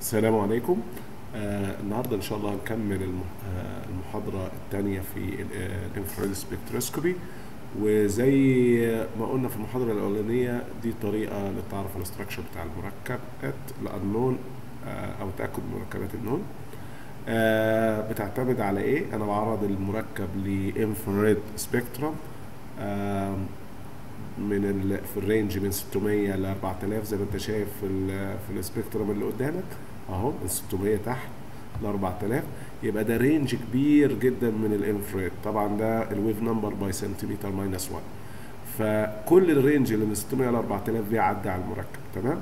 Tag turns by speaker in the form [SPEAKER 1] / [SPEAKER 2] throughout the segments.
[SPEAKER 1] السلام عليكم آه النهارده إن شاء الله هنكمل آه المحاضرة الثانية في ال infrared spectroscopy وزي ما قلنا في المحاضرة الأولانية دي طريقة للتعرف على ال structure بتاع المركبات الانون آه أو تأكد مركبات ال known آه بتعتمد على إيه أنا بعرض المركب ل infrared spectrum آه من. في ال range من 600 ل 4000 زي ما أنت شايف في. في ال spectrum اللي قدامك اهو من 600 تحت ل 4000 يبقى ده range كبير جدا من ال infrared طبعا ده ال wave number by centimeter minus 1 فكل ال range اللي من 600 ل 4000 بيعدي على المركب تمام؟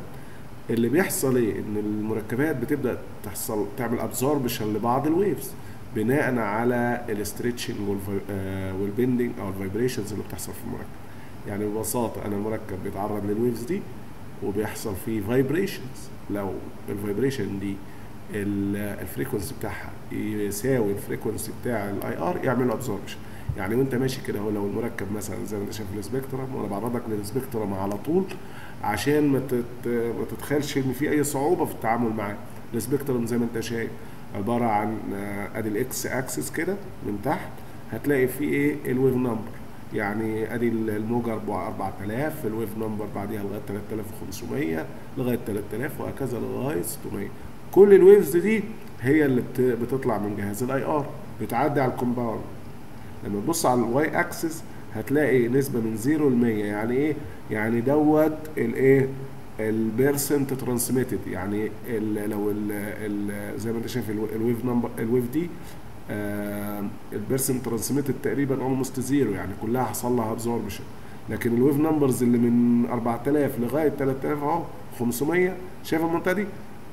[SPEAKER 1] اللي بيحصل إيه؟ إن المركبات بتبدأ تحصل تعمل absorption لبعض ال waves بناء على ال stretching وال bending أو ال vibrations اللي بتحصل في المركب. يعني ببساطة أنا المركب بيتعرض لل waves دي وبيحصل فيه vibrations لو ال vibration دي ال frequency بتاعها يساوي ال frequency بتاع ال IR يعمل absorption يعني وانت ماشي كده هو لو المركب مثلا زي ما انت شايف ال spectrum وأنا بعرضك لل spectrum على طول عشان ما. ما تتخيلش ان في اي صعوبة في التعامل معاه. ال spectrum زي ما انت شايف عبارة عن آه، ادي الاكس اكسس كده من تحت هتلاقي فيه إيه؟ ال wave number يعني ادي الموجة 4000 ال wave number بعديها لغاية 3500 لغاية 3000 وهكذا لغاية 600 كل ال waves دي هي اللي بت- بتطلع من جهاز ال IR بتعدي على ال compound. لما تبص على ال Y axis هتلاقي نسبة من 0 ل 100 يعني إيه؟ يعني دوت الايه ال percent transmitted يعني ال لو ال ال زي ما أنت شايف ال w- ال wave number ال wave دي ال percent transmitted تقريبا almost zero يعني كلها حصل لها absorption لكن ال wave numbers اللي من 4000 لغاية 3000 أهو 500 شايف المنطقة دي؟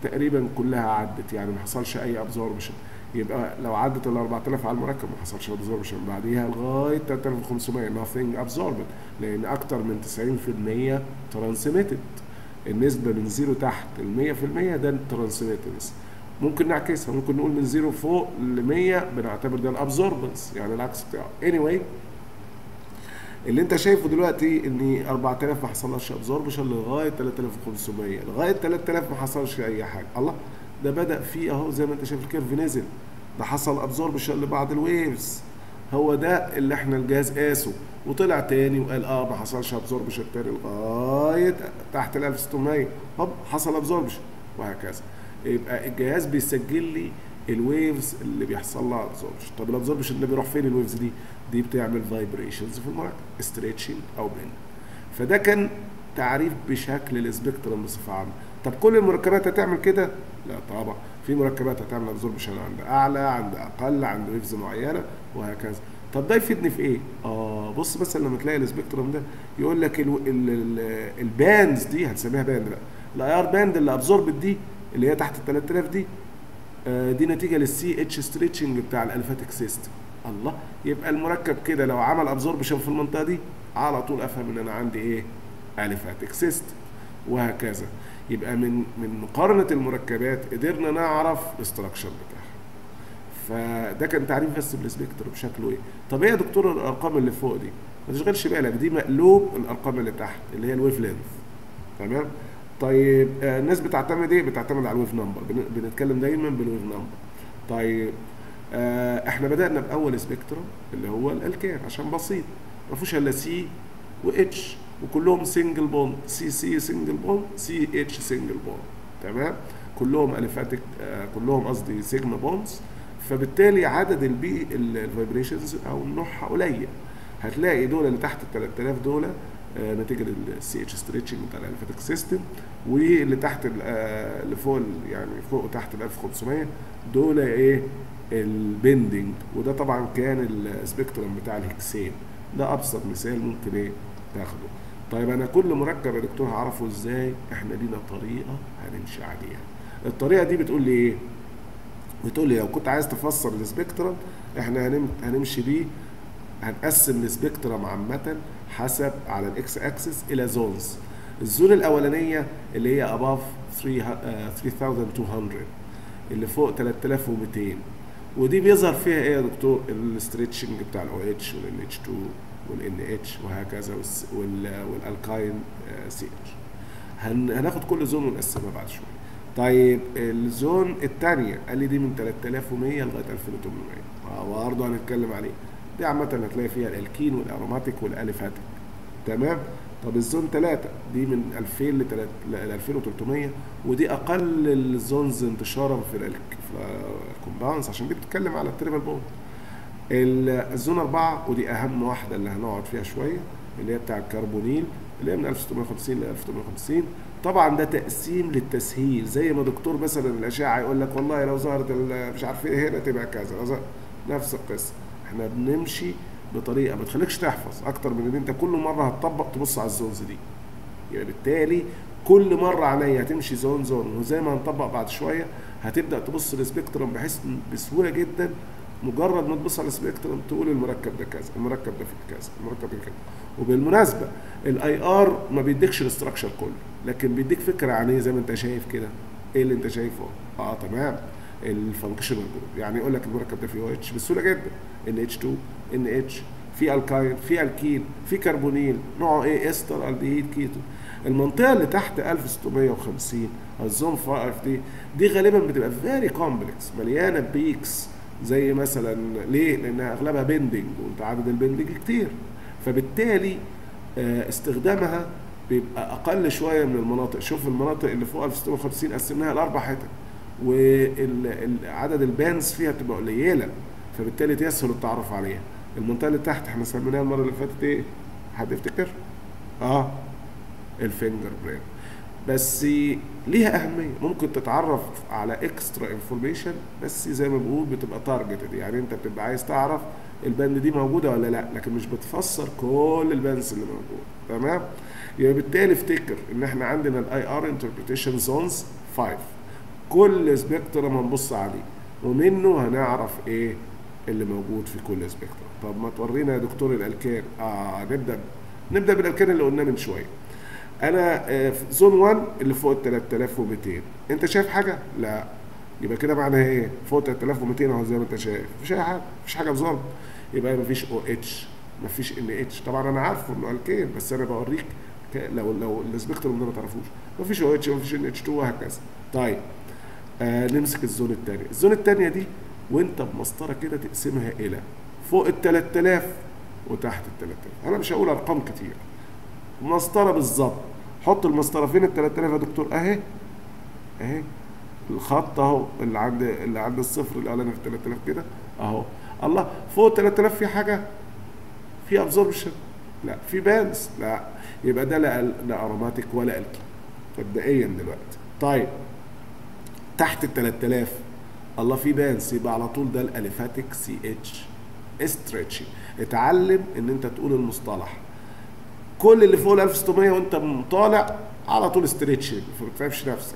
[SPEAKER 1] تقريبا كلها عدت يعني ما حصلش أي absorption يبقى لو عدت ال 4000 على المركب ما حصلش absorption بعديها لغاية 3500 nothing absorbed. لأن أكتر من 90% transmitted النسبة من zero تحت ل 100% ده ال transmittance ممكن نعكسها ممكن نقول من zero فوق ل 100 بنعتبر ده ال absorbance يعني العكس بتاعه. Anyway اللي انت شايفه دلوقتي ان 4000 ما حصلش absorption لغاية 3500 لغاية 3000 ما حصلش أي حاجة. الله ده بدأ فيه أهو زي ما انت شايف ال curve نزل ده حصل absorption لبعض ال waves هو ده اللي إحنا الجهاز قاسه. وطلع تاني وقال آه ما حصلش absorption تاني لغاية تحت ال 1600 هوب حصل absorption وهكذا. يبقى الجهاز بيسجل لي ال waves اللي بيحصل لها absorption طب ال absorption ده بيروح فين ال waves دي؟ دي بتعمل vibrations في المركب stretching أو bending فده كان تعريف بشكل ال spectrum بصفة عامة. طب كل المركبات هتعمل كده؟ لا طبعا. في مركبات هتعمل absorption عند أعلى عند أقل عند waves معينة وهكذا. طب ده يفيدني في إيه؟ آه بص مثلا لما تلاقي ال spectrum ده يقول لك ال ال ال ال bands دي هنسميها band بقى ال IR band اللي absorbed دي اللي هي تحت ال 3000 دي آه، دي نتيجة لل CH stretching بتاع ال aliphatic system الله يبقى المركب كده لو عمل absorption في المنطقة دي على طول أفهم إن أنا عندي إيه؟ aliphatic system وهكذا. يبقى من من مقارنه المركبات قدرنا نعرف ال structure بتاعها. فده كان تعريف بس بال spectrum بشكله إيه طب إيه يا دكتور الأرقام اللي فوق دي؟ ما تشغلش بالك دي مقلوب الأرقام اللي تحت اللي هي ال wavelength تمام؟ طيب آه، الناس بتعتمد إيه؟ بتعتمد على ال wave number. بن- بنتكلم دايما بال wave number. طيب آه، إحنا بدأنا بأول spectrum اللي هو الألكان عشان بسيط. ما فيهوش إلا C و H وكلهم single bond CC single bond CH single bond تمام؟ كلهم aliphatic آه، كلهم قصدي sigma bonds فبالتالي عدد البي ال vibrations أو نوعها قليل هتلاقي دول اللي تحت ال 3000 دول نتيجة لل CH stretching بتاع ال aliphatic system واللي تحت آه، اللي فوق يعني فوق وتحت ال 1500 دول إيه؟ ال bending. وده طبعا كان ال spectrum بتاع ال hexane. ده أبسط مثال ممكن إيه؟ تاخده. طيب أنا كل مركب يا دكتور هعرفه إزاي؟ إحنا لينا طريقة هنمشي عليها. الطريقة دي بتقول لي إيه؟ بتقول لي لو كنت عايز تفسر ال spectrum إحنا هنم... هنمشي بيه هنقسم ال spectrum عامة حسب على الاكس اكسس إلى zones ال zone الأولانية اللي هي above 3200 اللي فوق 3200 ودي بيظهر فيها إيه يا دكتور؟ ال stretching بتاع الاو اتش والان اتش 2 وال NH وهكذا وال alkyne CH هن... هناخد كل zone ونقسمها بعد شوية. طيب ال zone الثانية قال لي دي من 3100 لغاية 2800 آه برضه هنتكلم عليه. دي عامه هتلاقي فيها ال alkene وال aromatic وال aliphatic. تمام؟ طب ال zone 3 دي من 2000 ل 2300 ودي أقل ال zones انتشارا في ال compounds عشان دي بتتكلم على ال triple bond ال zone 4 ودي أهم واحدة اللي هنقعد فيها شوية اللي هي بتاع الكربونيل اللي هي من 1650 ل 1850 طبعا ده تقسيم للتسهيل زي ما دكتور مثلا الأشعة يقول لك والله لو ظهرت مش عارف إيه هنا تبقى كذا نفس القصة. إحنا بنمشي بطريقة ما تخليكش تحفظ أكتر من إن أنت كل مرة هتطبق تبص على ال zones دي. يعني بالتالي كل مرة عينيا هتمشي zone zone وزي ما هنطبق بعد شوية هتبدأ تبص لل spectrum بحيث بسهولة جدا مجرد ما تبص على ال spectrum تقول المركب ده كذا المركب ده فيه كذا المركب ده كذا. وبالمناسبة ال IR ما بيديكش ال structure كله لكن بيديك فكرة عن إيه زي ما أنت شايف كده؟ إيه اللي أنت شايفه؟ آه تمام. ال functional group. يعني يقول لك المركب ده فيه OH بسهولة جدا. ان اتش 2 ان اتش في alkyne في الكين في كربونيل نوعه إيه؟ ester aldehyde keto المنطقة اللي تحت 1650 ال zone 5 دي دي غالبا بتبقى very complex مليانة peaks زي مثلا ليه؟ لأنها أغلبها bending وأنت عدد ال bending كتير. فبالتالي استخدامها بيبقى أقل شوية من المناطق. شوف المناطق اللي فوق 1650 قسمناها لأربع حتت. وعدد ال bands فيها بتبقى قليلة فبالتالي يسهل التعرف عليها. المنطقة اللي تحت إحنا سميناها المرة اللي فاتت إيه؟ حد يفتكر؟ آه ال fingerprint. بس ليها أهمية. ممكن تتعرف على extra information بس زي ما بقول بتبقى targeted يعني انت بتبقى عايز تعرف ال band دي موجودة ولا لأ لكن مش بتفسر كل ال bands اللي موجودة. تمام؟ يبقى بالتالي افتكر إن إحنا عندنا ال IR interpretation zones 5 كل spectrum هنبص عليه. ومنه هنعرف إيه اللي موجود في كل spectrum طب ما تورينا يا دكتور الألكان. آه نبدأ نبدأ بالألكان اللي قلناه من شوية. أنا في zone 1 اللي فوق ال 3200 أنت شايف حاجة؟ لا. يبقى كده معناها إيه؟ فوق 3200 أهو زي ما أنت شايف. مفيش أي حاجة. مفيش حاجة بظلم يبقى مفيش OH مفيش NH طبعا أنا عارفه إنه الكين بس أنا بوريك لو لو ال spectrum ده ما تعرفوش. مفيش OH مفيش NH2 وهكذا. طيب. آه نمسك ال zone الثانية ال zone الثانية دي وانت بمسطرة كده تقسمها إلى فوق ال 3000 وتحت ال 3000 أنا مش هقول أرقام كتير. مسطرة بالظبط. حط المسطرة فين؟ ال 3000 يا دكتور. أهي. أهي. الخط أهو اللي عند اللي عند الصفر الاولاني في 3000 كده. أهو. الله فوق 3000 في حاجة؟ في absorption لا. في bands لا. يبقى ده لا لا aromatic ولا الكي مبدئيا دلوقتي. طيب. تحت ال 3000 الله في bands يبقى على طول ده ال aliphatic CH stretching اتعلم إن أنت تقول المصطلح. كل اللي فوق ال 1600 وأنت طالع على طول stretching فما تتعبش نفسك.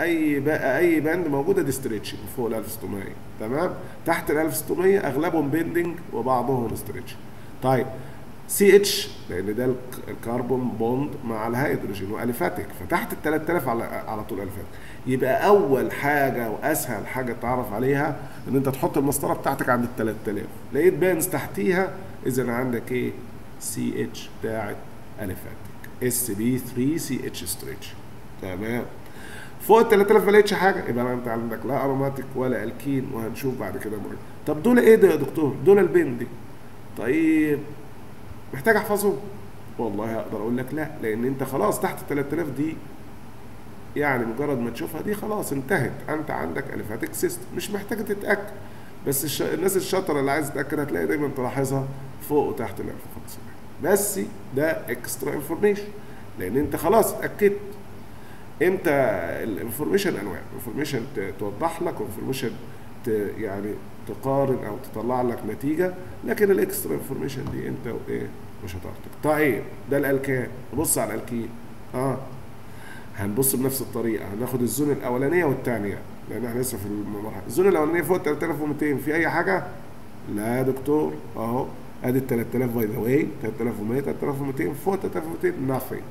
[SPEAKER 1] أي بقى أي band موجوده دي stretching فوق ال 1600 تمام؟ تحت ال 1600 أغلبهم bending وبعضهم stretching طيب CH لأن ده الكربون bond مع الهيدروجين و aliphatic. فتحت ال 3000 على على طول aliphatic. يبقى أول حاجة وأسهل حاجة تعرف عليها إن أنت تحط المسطرة بتاعتك عند ال 3000 لقيت bands تحتيها اذا عندك إيه سي اتش بتاعت أليفاتيك اس بي 3 سي اتش ستريتش تمام فوق ال 3000 ما لقيتش حاجة يبقى أنت عندك لا aromatic ولا الكين وهنشوف بعد كده مرة. طب دول إيه ده يا دكتور؟ دول ال bending طيب محتاج أحفظهم؟ والله أقدر أقول لك لا لأن أنت خلاص تحت 3000 دي يعني مجرد ما تشوفها دي خلاص انتهت. أنت عندك aliphatic system مش محتاج تتأكد. بس الش... الناس الشاطرة اللي عايز تتأكد هتلاقي دايما تلاحظها فوق وتحت ال 1500 بس ده extra information لأن أنت خلاص اتأكدت. إمتى ال information أنواع. information توضح لك information يعني تقارن أو تطلع لك نتيجة. لكن ال extra information دي أنت وإيه؟ مش هتعرف طيب ده الألكان. بص على الألكين. آه. هنبص بنفس الطريقة هناخد ال zone الأولانية والثانيه لأن إحنا لسه في المرحله ال zone الأولانية فوق 3200 في أي حاجة؟ لا يا دكتور أهو أدي ال 3000 by the way 3100 3200 فوق 3200 nothing.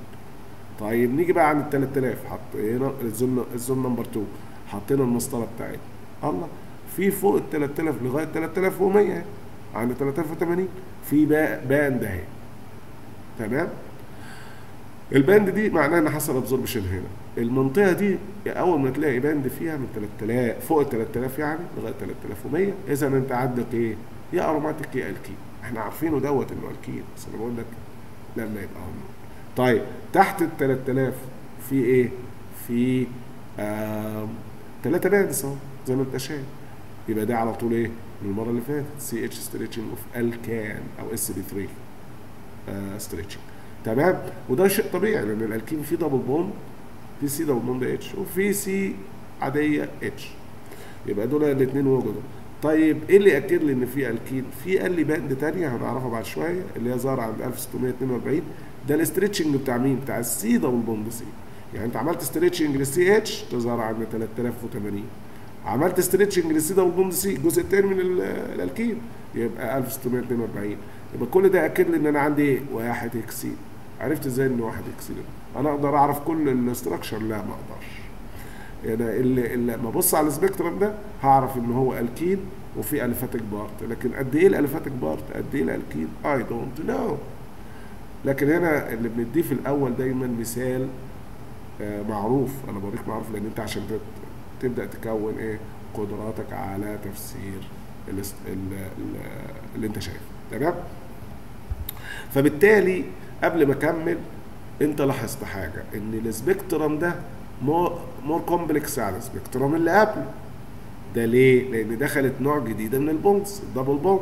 [SPEAKER 1] طيب نيجي بقى عند ال 3000 حطينا ال zone ال zone number 2 حطينا المسطرة بتاعتنا. الله في فوق ال 3000 لغايه 3100 عند 3080 في band اهي. تمام؟ ال band دي معناها إن حصل absorption هنا. المنطقة دي أول ما تلاقي band فيها من 3000 فوق ال 3000 يعني لغاية 3100 إذا انت عندك إيه؟ يا aromatic يا الكين إحنا عارفينه دوت إنه الكين بس أنا بقول لك لما يبقى هم. طيب تحت ال 3000 في إيه؟ في آه 3 bands اهو زي ما أنت شايف. يبقى ده على طول إيه؟ من المرة اللي فاتت CH stretching of alkane أو sp3 stretching تمام؟ وده شيء طبيعي لأن الألكين فيه double bond في C double bond H وفي C عادية H يبقى دول الاثنين وجدوا. طيب إيه اللي يأكد لي إن في ألكين؟ في قال لي band ثانية هنعرفها بعد شوية اللي هي ظاهرة عند 1642 ده ال stretching بتاع مين؟ بتاع ال C double bond C يعني أنت عملت stretching لل CH تظهر عند 3080 عملت stretching لل C double bond C الجزء الثاني من الألكين يبقى 1642 يبقى كل ده اكد لي إن أنا عندي إيه؟ واحد hexene عرفت إزاي ان واحد hexene أنا أقدر أعرف كل ال structure لا ما أقدرش. يعني اللي, لما أبص على ال spectrum ده هعرف ان هو الكين وفي aliphatic part لكن قد إيه ال aliphatic part قد إيه ال alkene I don't know لكن هنا اللي بنديه في الأول دايما مثال آه معروف. أنا بوريك معروف لأن أنت عشان تبدأ تكون إيه؟ قدراتك على تفسير اللي, اللي أنت شايفه. تمام؟ فبالتالي قبل ما أكمل أنت لاحظت حاجة إن ال spectrum ده more complex على ال spectrum اللي قبله. ده ليه؟ لأن دخلت نوع جديده من ال bonds ال double bond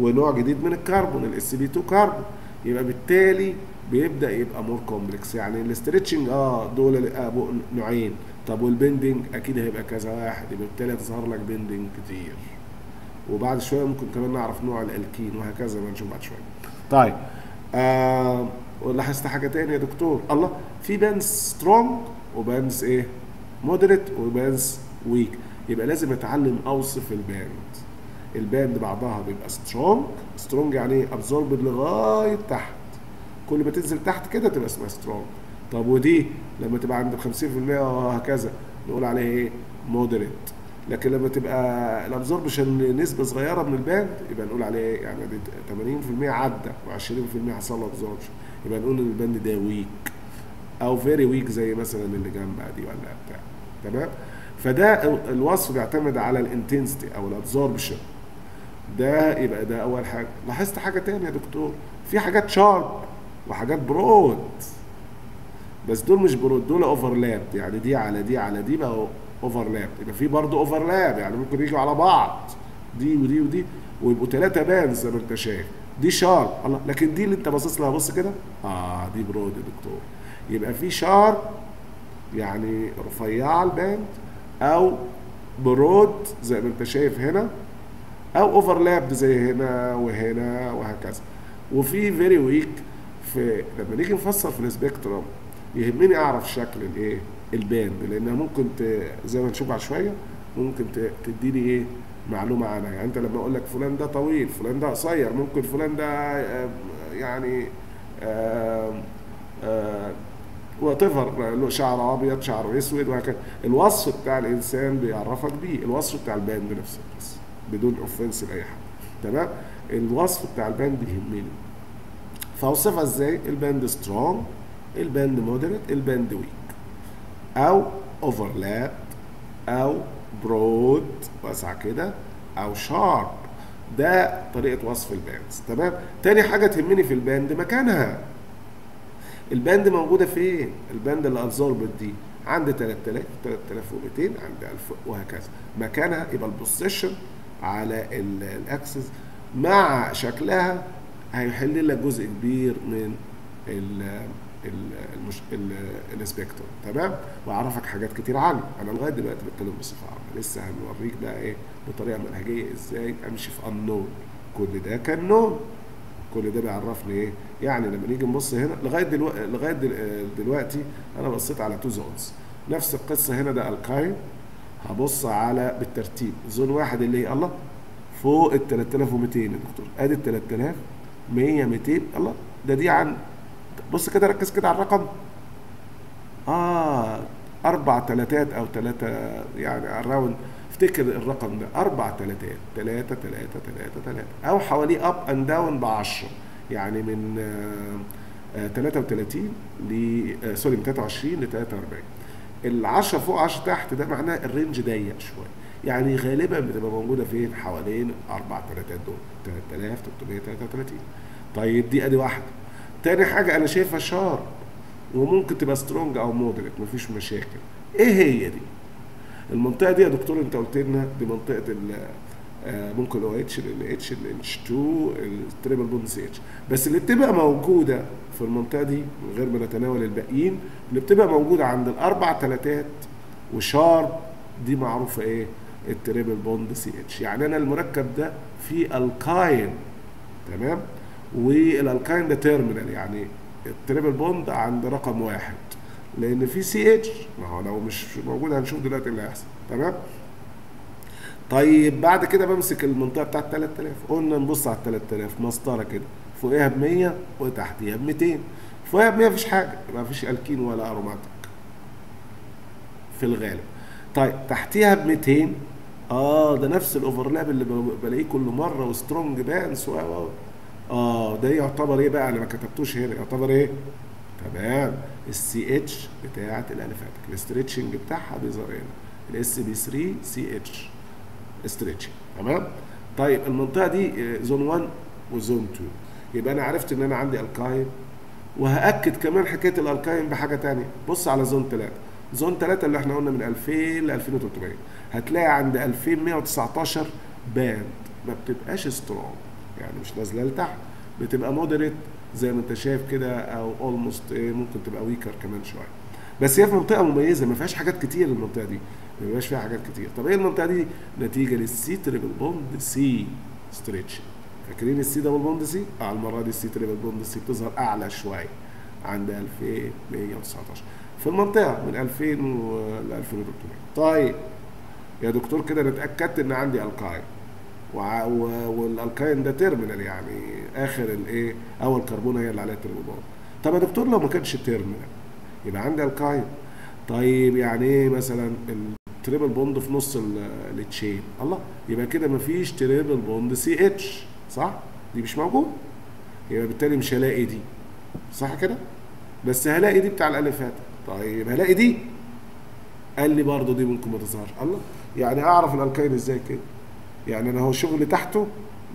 [SPEAKER 1] ونوع جديد من الكربون ال sp2 carbon يبقى بالتالي بيبدأ يبقى more complex يعني ال stretching آه دول آه نوعين. طب وال bending أكيد هيبقى كذا واحد يبقى بالتالي هتظهر لك bending كتير. وبعد شوية ممكن كمان نعرف نوع الألكين وهكذا ما نشوف بعد شوية. طيب آه لاحظت حاجة تانية يا دكتور؟ الله في bands strong و bands إيه؟ moderate و bands weak يبقى لازم أتعلم أوصف ال band. ال band بعضها بيبقى strong strong يعني إيه؟ absorbed لغاية تحت. كل ما تنزل تحت كده تبقى اسمها strong طب ودي لما تبقى عند 50% وهكذا نقول عليها إيه؟ moderate لكن لما تبقى ال absorption نسبة صغيرة من ال band يبقى نقول عليه إيه يعني دي 80% عدى و20% حصل له absorption يبقى نقول إن ال band ده weak أو very weak زي مثلا اللي جنبها دي ولا بتاع. تمام؟ فده الوصف بيعتمد على ال intensity أو ال absorption ده يبقى ده أول حاجة. لاحظت حاجة تانية يا دكتور؟ في حاجات sharp وحاجات broad بس دول مش broad دول overlap يعني دي على دي على دي بقى overlap يبقى في برضه overlap يعني ممكن يجوا على بعض. دي ودي ودي ويبقوا ثلاثة bands زي ما انت شايف. دي sharp. الله لكن دي اللي انت باصص لها بص كده. آه دي broad يا دكتور. يبقى في sharp يعني رفيعه ال band أو broad زي ما انت شايف هنا أو overlap زي هنا وهنا وهكذا. وفي very weak في لما نيجي نفسر في ال spectrum يهمني أعرف شكل الإيه؟ ال band لانها ممكن ت... زي ما نشوف بعد شوية ممكن ت... تديني إيه معلومة عنها. يعني أنت لما أقول لك فلان ده طويل فلان ده قصير ممكن فلان ده يعني whatever له شعر أبيض شعر أسود وهكذا. الوصف بتاع الإنسان بيعرفك بيه. الوصف بتاع ال band نفسه بس بدون offense لأي حد. تمام؟ الوصف بتاع ال band يهمني فأوصفها إزاي؟ ال band strong ال band moderate ال band weak أو overlap أو broad واسع كده أو sharp ده طريقة وصف ال bands تمام؟ تاني حاجة تهمني في ال band مكانها. ال band موجودة فين؟ ال band اللي absorbed دي. عند 3000 3200 عند 1000 وهكذا. مكانها يبقى ال position على ال axis مع شكلها هيحل لك جزء كبير من ال المش... ال spectrum تمام؟ وأعرفك حاجات كتير عنه. أنا لغاية دلوقتي بتكلم بصفة عامة. لسه هنوريك بقى إيه بطريقة منهجية إزاي أمشي في انون كل ده كان known كل ده بيعرفني إيه؟ يعني لما نيجي نبص هنا لغاية دلوقتي لغاية دلوقتي أنا بصيت على two zones نفس القصة هنا ده alkyne هبص على بالترتيب. zone واحد اللي هي الله فوق ال 3200 يا دكتور. أدي ال 3000 100 200 الله. ده دي عن بص كده ركز كده على الرقم. آه أربع تلاتات أو تلاتة يعني ال round. افتكر الرقم ده. أربع تلاتات. تلاتة تلاتة تلاتة تلاتة. أو حواليه up and down ب 10 يعني من آه 33 ل آه sorry من 23 ل 43 ال 10 فوق 10 تحت ده معناه ال range ضيق شوية. يعني غالبا بتبقى موجودة فين؟ حوالين أربع تلاتات دول. 3333 طيب دي أدي واحدة. تاني حاجة أنا شايفها sharp وممكن تبقى strong أو moderate مفيش مشاكل. إيه هي دي؟ المنطقة دي يا دكتور أنت قلت لنا دي منطقة آه، ممكن OH ال NH ال NH2 ال triple bond CH بس اللي بتبقى موجودة في المنطقة دي من غير ما نتناول الباقيين اللي بتبقى موجودة عند الاربع تلاتات و sharp دي معروفة إيه؟ ال triple bond CH يعني أنا المركب ده فيه alkyne تمام؟ وال alkyne ده terminal يعني ال triple bond عند رقم واحد. لأن في CH ما هو لو مش موجود هنشوف دلوقتي اللي هيحصل. تمام؟ طيب بعد كده بمسك المنطقة بتاعت 3000 قلنا نبص على 3000 مسطرة كده. فوقيها ب 100 وتحتيها ب 200 فوقيها ب 100 مفيش حاجة. ما فيش ألكين ولا aromatic. في الغالب. طيب تحتيها ب 200 آه ده نفس ال overlap اللي بلاقيه كل مرة و strong bands و- آه ده يعتبر إيه بقى؟ أنا ما كتبتوش هنا يعتبر إيه؟ تمام. ال CH بتاعت ال aliphatic ال stretching بتاعها بيظهر هنا. ال sp3 CH stretching تمام؟ طيب المنطقة دي zone 1 و zone 2 يبقى أنا عرفت إن أنا عندي alkyne وهأكد كمان حكاية ال alkyne بحاجة تانية. بص على zone 3 zone 3 اللي إحنا قلنا من 2000 ل 2300 هتلاقي عند 2119 band ما بتبقاش strong يعني مش نازلة لتحت. بتبقى moderate زي ما انت شايف كده أو almost ممكن تبقى weaker كمان شوية. بس هي في منطقة مميزة ما فيهاش حاجات كتير المنطقة دي. ما بيبقاش فيها حاجات كتير. طب إيه المنطقة دي؟ نتيجة لل C triple bond C stretch فاكرين ال C double bond C آه المرة دي ال C triple bond C بتظهر أعلى شوية عند 2119 في المنطقة من 2000 ل 2300 طيب يا دكتور كده أنا اتأكدت إن عندي و- وال alkyne ده terminal يعني آخر الايه اول كربونه هي اللي عليها bond طب يا دكتور لو ما كانش terminal يبقى عندي alkyne طيب يعني إيه مثلا ال triple bond في نص ال- ال chain الله يبقى كده مفيش triple bond CH صح؟ دي مش موجود. يبقى بالتالي مش هلاقي دي صح كده؟ بس هلاقي دي بتاع ال aliphatic طيب هلاقي دي؟ قال لي برضه دي ممكن ما تظهرش. الله يعني أعرف ال alkyne إزاي كده؟ يعني أنا هو شغلي تحته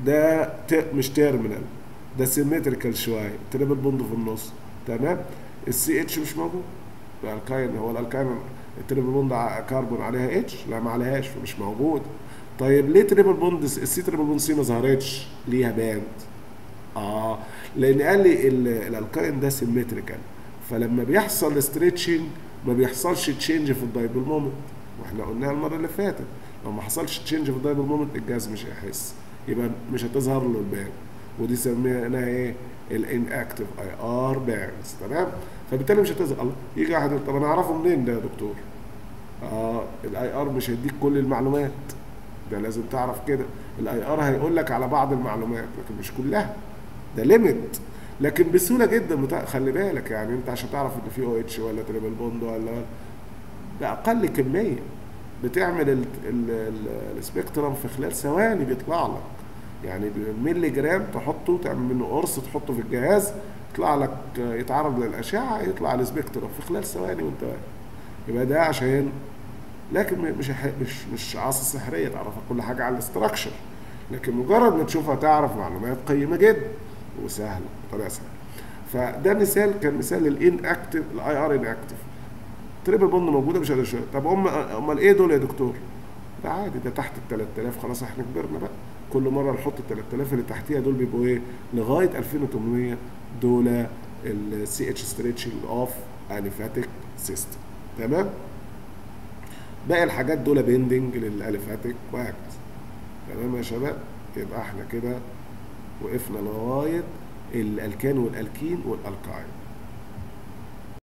[SPEAKER 1] ده. مش terminal ده symmetrical شوية triple bond في النص تمام؟ ال CH مش موجود؟ ال alkyne هو ال alkyne ال triple bond carbon عليها H لا ما عليهاش فمش موجود. طيب ليه triple bond ال C triple bond C ما ظهرتش؟ ليها band آه لأن قال لي ال- ال alkyne ده symmetrical فلما بيحصل stretching ما بيحصلش change في ال dipole moment وإحنا قلناها المرة اللي فاتت. لو ما حصلش change في ال dipole moment الجهاز مش هيحس. يبقى مش هتظهر له ال band. ودي سميناها إيه؟ ال inactive IR bands تمام؟ فبالتالي مش هتظهر. الله يجي واحد طب أنا أعرفه منين ده يا دكتور؟ آه ال IR مش هيديك كل المعلومات. ده لازم تعرف كده. ال IR هيقول لك على بعض المعلومات لكن مش كلها. ده limit لكن بسهولة جدا بتا... خلي بالك يعني أنت عشان تعرف إن في أو اتش ولا triple bond ولا باقل كمية. بتعمل ال... ال... ال... ال spectrum في خلال ثواني بيطلع لك. يعني ملي جرام تحطه تعمل منه قرص تحطه في الجهاز يطلع لك يتعرض للأشعة يطلع ال spectrum في خلال ثواني وانت واقف. يبقى ده عشان لكن مش مش مش عصا سحرية تعرف كل حاجة على ال structure. لكن مجرد ما تشوفها تعرف معلومات قيمة جدا وسهلة بطريقة سهلة. فده مثال كان مثال لل inactive ال IR inactive. triple bond موجودة مش شوية طب هم أمال إيه دول يا دكتور؟ ده عادي ده تحت ال 3000 خلاص إحنا كبرنا بقى كل مرة نحط ال 3000 اللي تحتيها دول بيبقوا إيه؟ لغاية 2800 دول ال CH stretching of aliphatic system تمام؟ باقي الحاجات دول bending لل aliphatic وهكذا تمام يا شباب يبقى إحنا كده وقفنا لغاية ال alkane وال alkene وال alkyne